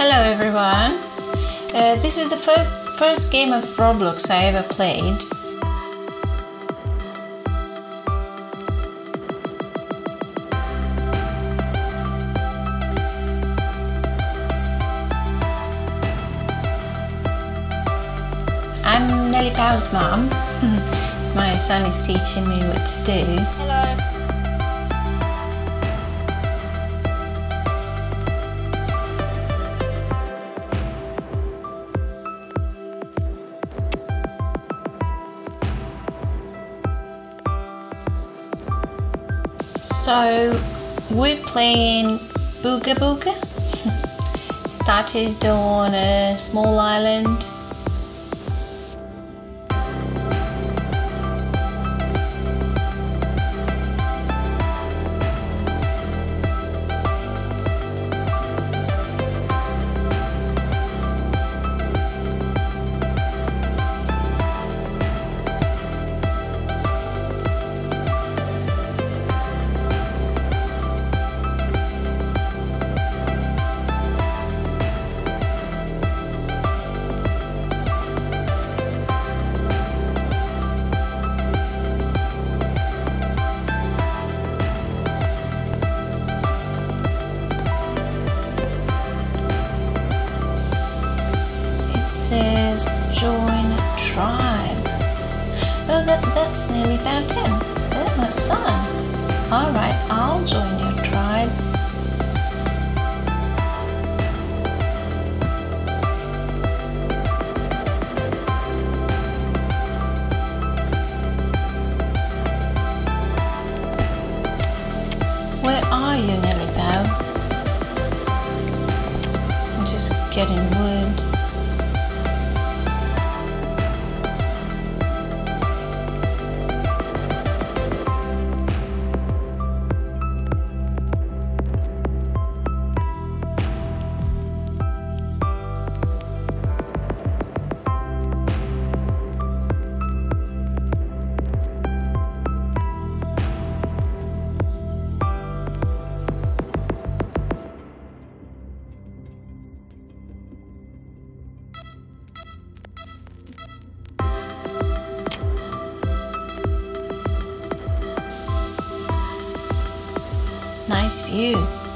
Hello everyone. Uh, this is the fir- first game of Roblox I ever played. I'm Nelly Pow's mom. My son is teaching me what to do. Hello. So we're playing Booga Booga. Started on a small island. All right, I'll join your tribe. Where are you, Nelly Bow? I'm just getting Nice view.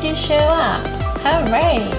Did you show up? Hooray!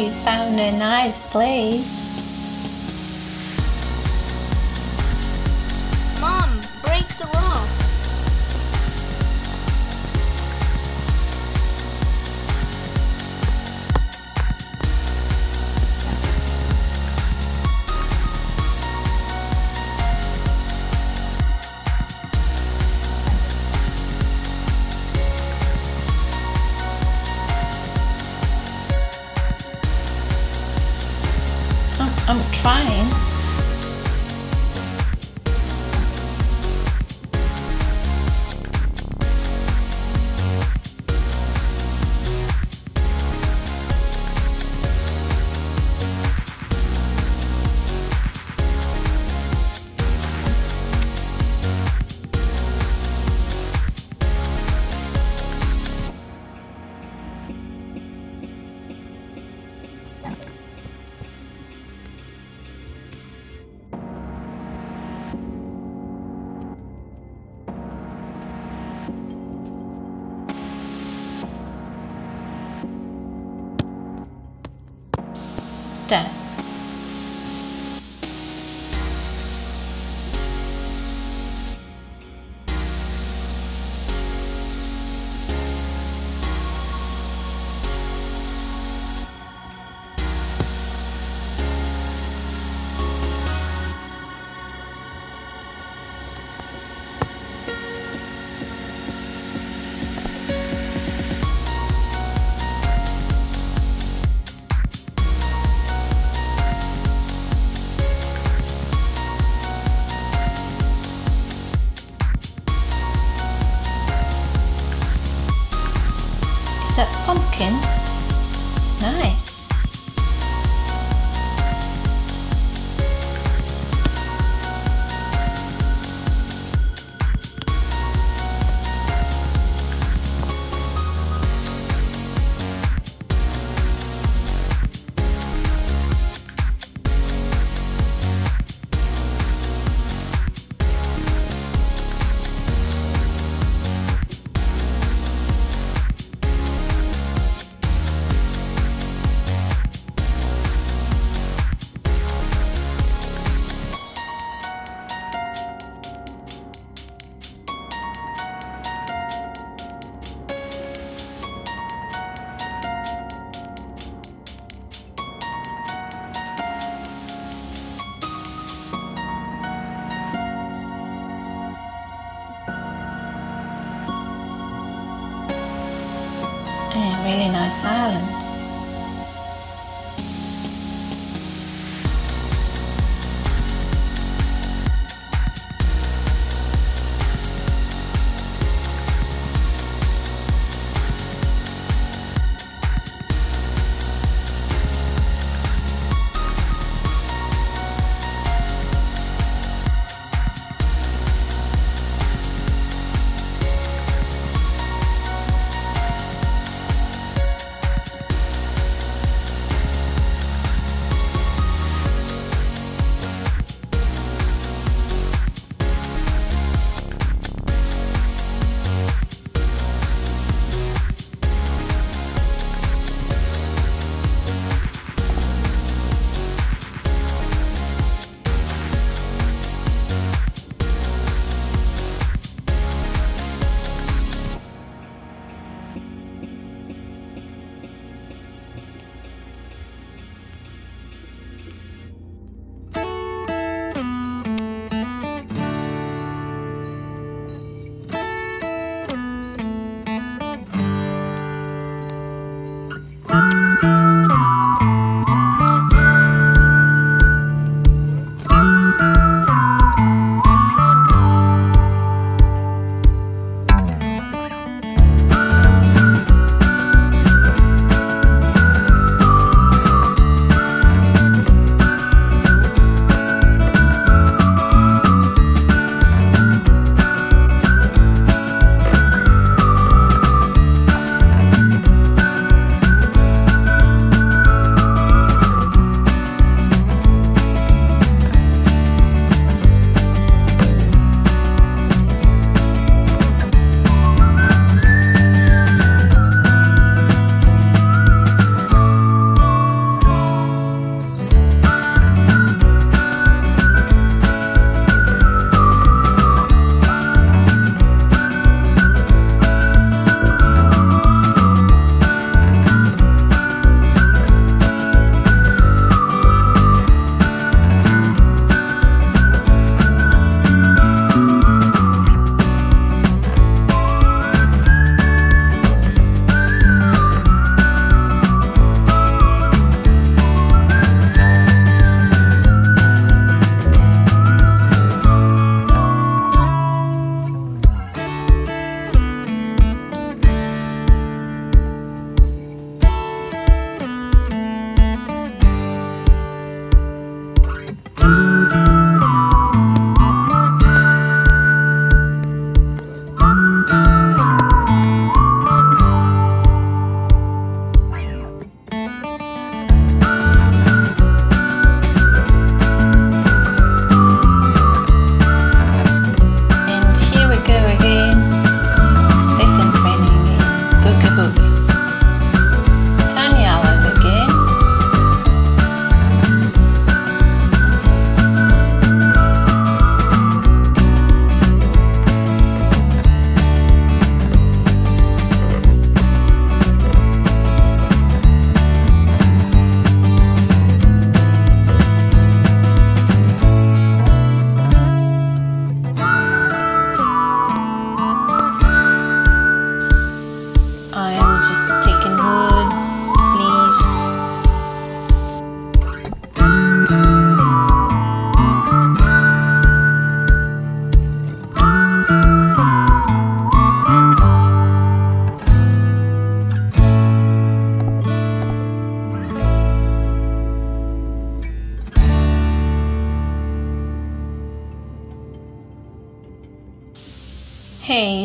Yay, found a nice place. I'm, trying.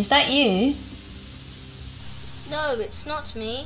Is that you? No, it's not me.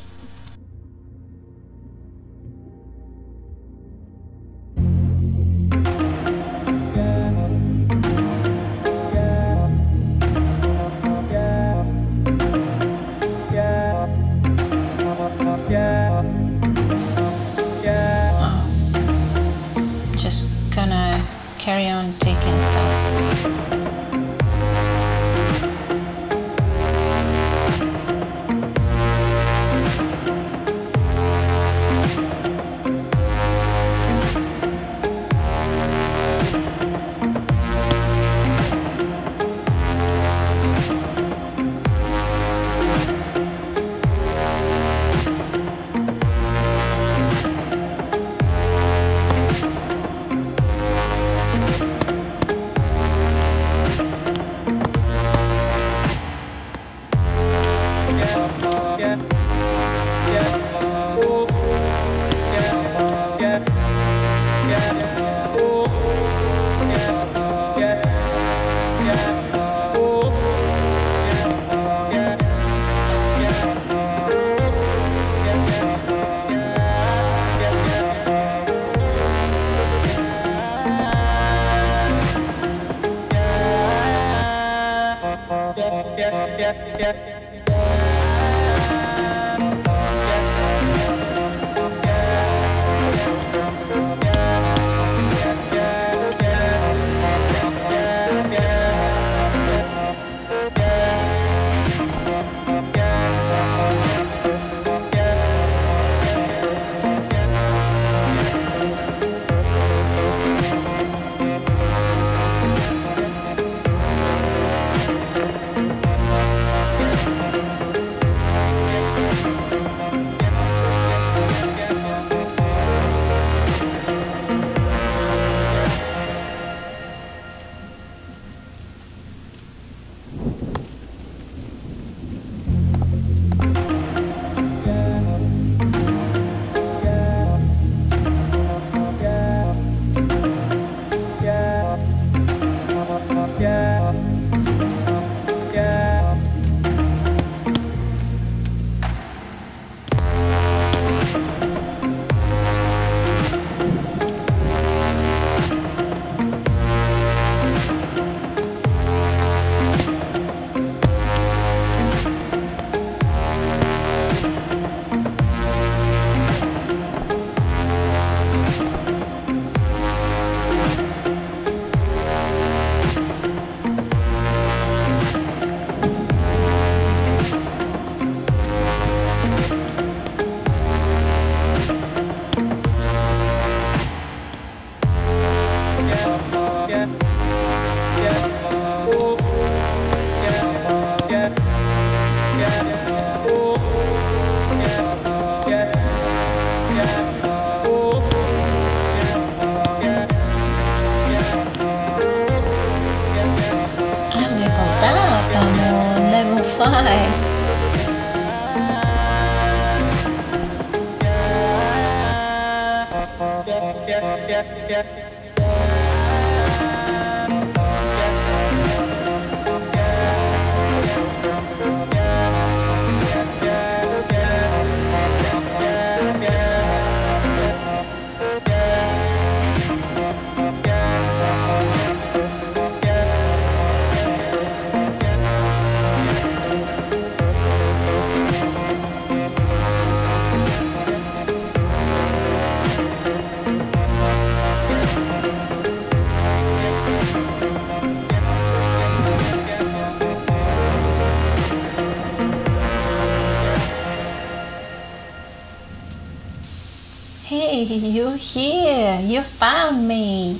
You're here. You found me.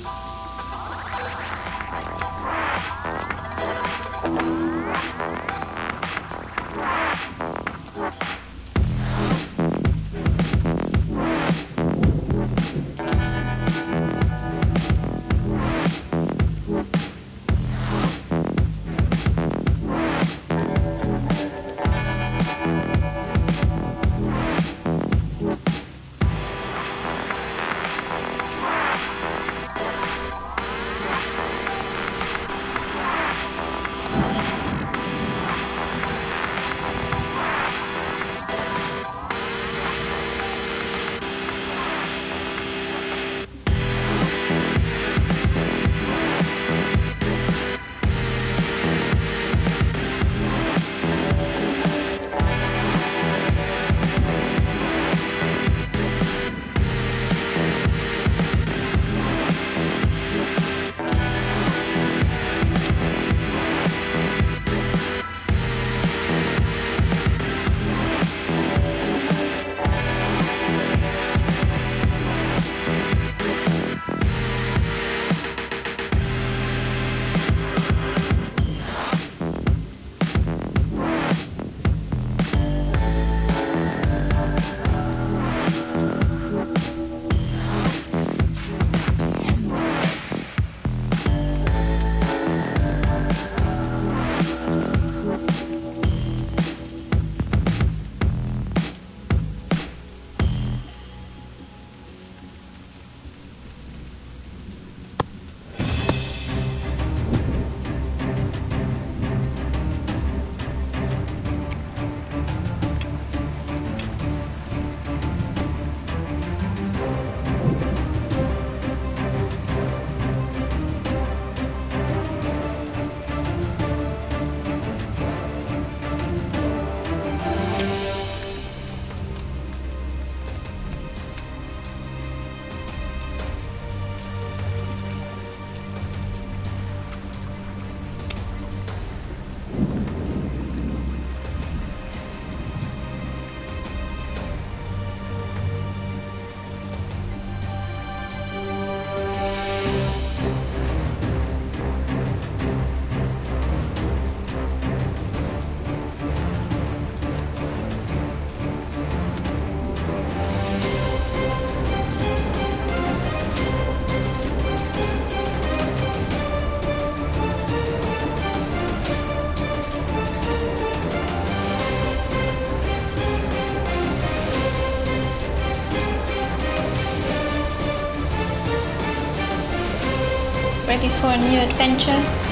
Ready for a new adventure?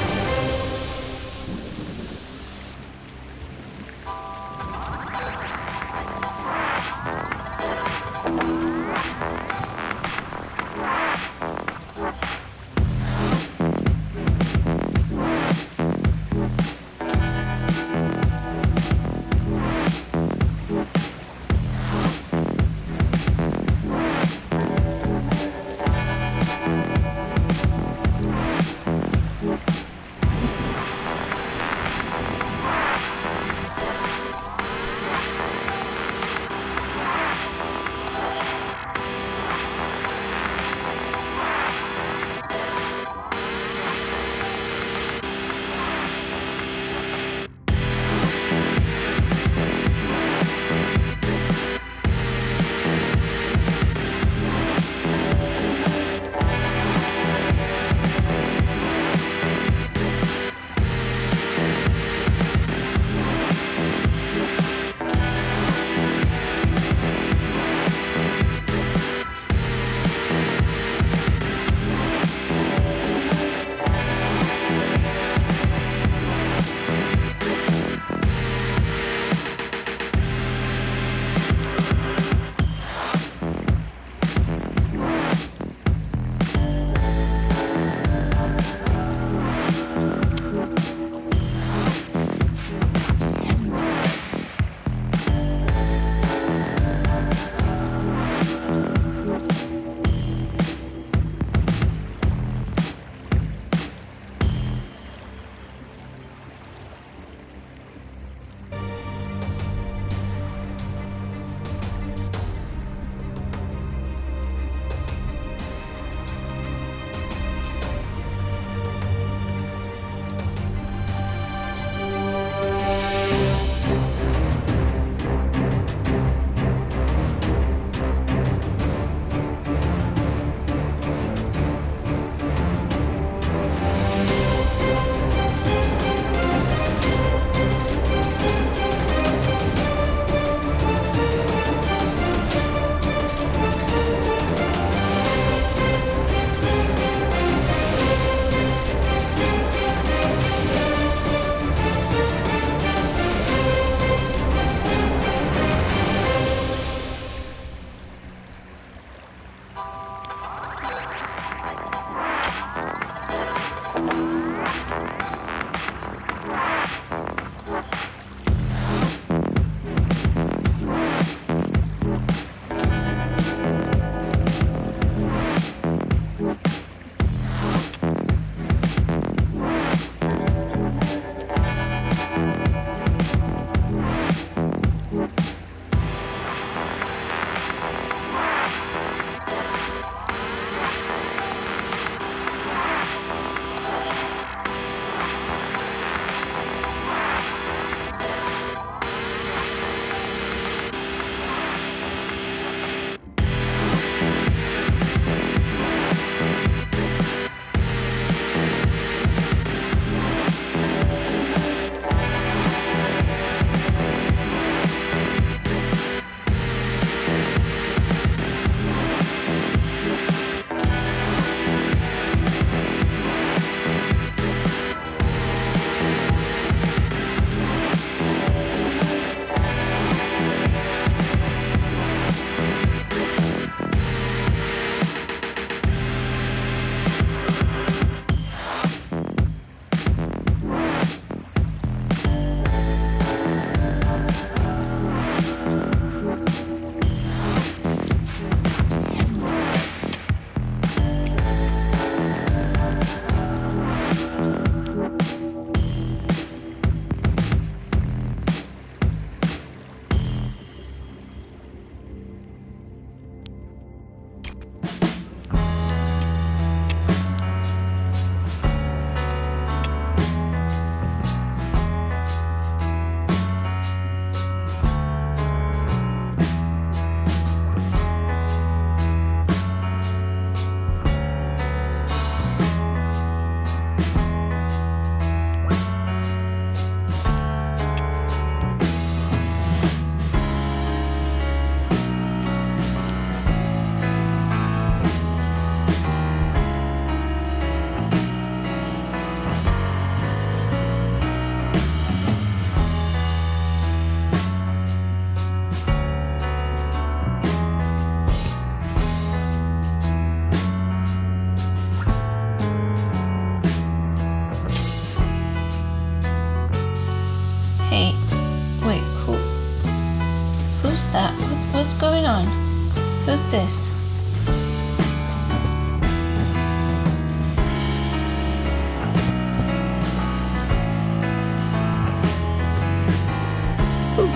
What's going on? Who's this? Oh,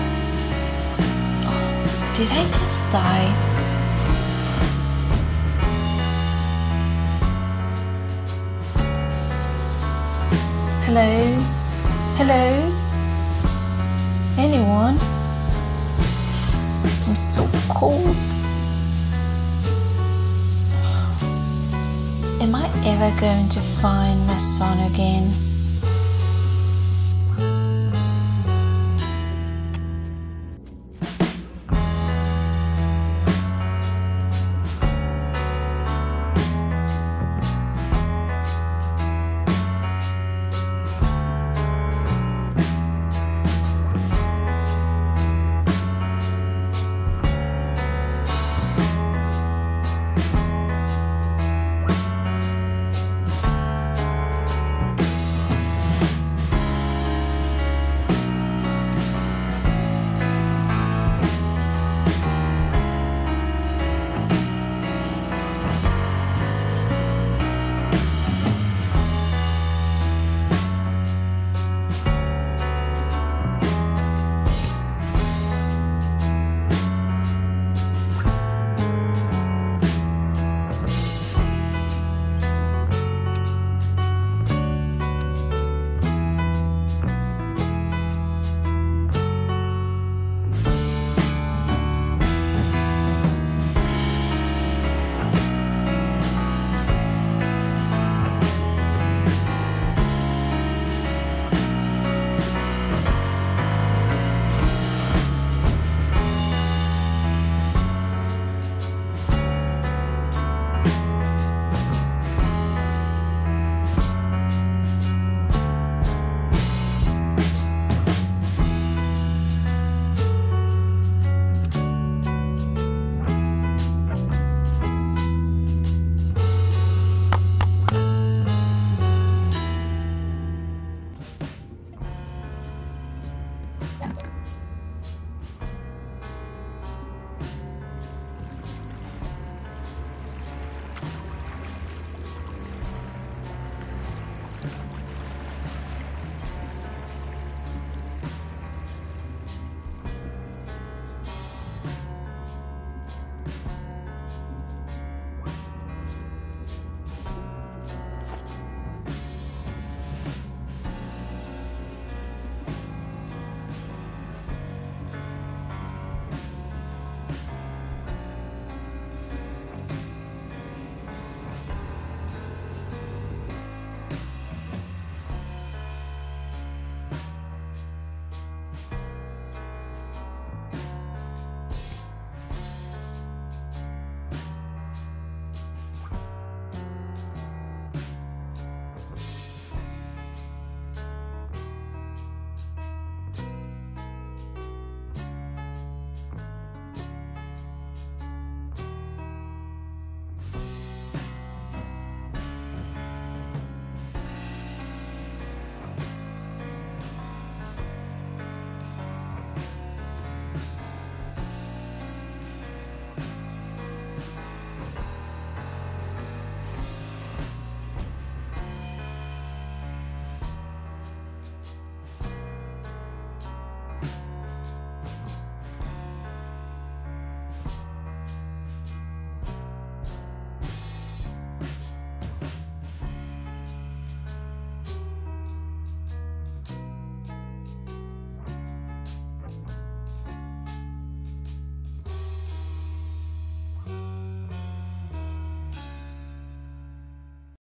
did I just die? Hello? Hello? Anyone? I'm so cold. Am I ever going to find my son again?